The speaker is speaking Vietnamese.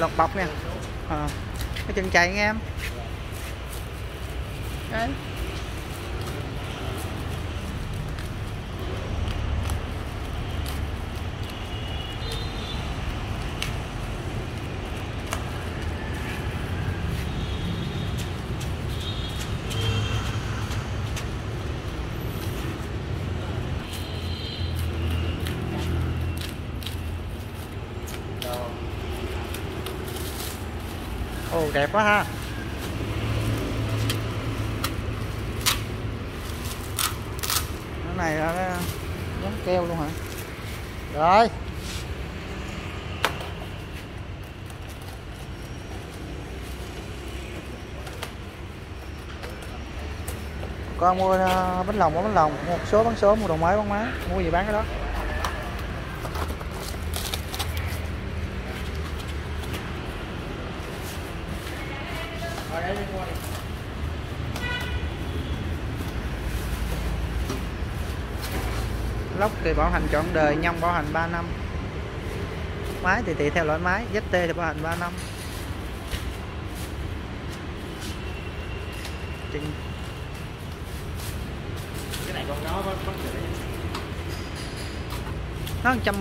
lọc bọc nha à, ờ, cái chân chạy nghe em. Đấy ồ, đẹp quá ha. Cái này là giống keo luôn hả? Rồi. Con mua à, bánh lòng bánh lòng mua một số bán số, mua đồ máy bán máy mua gì bán cái đó? Lốc thì bảo hành trọn đời nhông bảo hành 3 năm. Máy thì tùy theo loại máy ZT thì bảo hành 3 năm. Trình. Cái này con nó có có nó 110